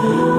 Oh.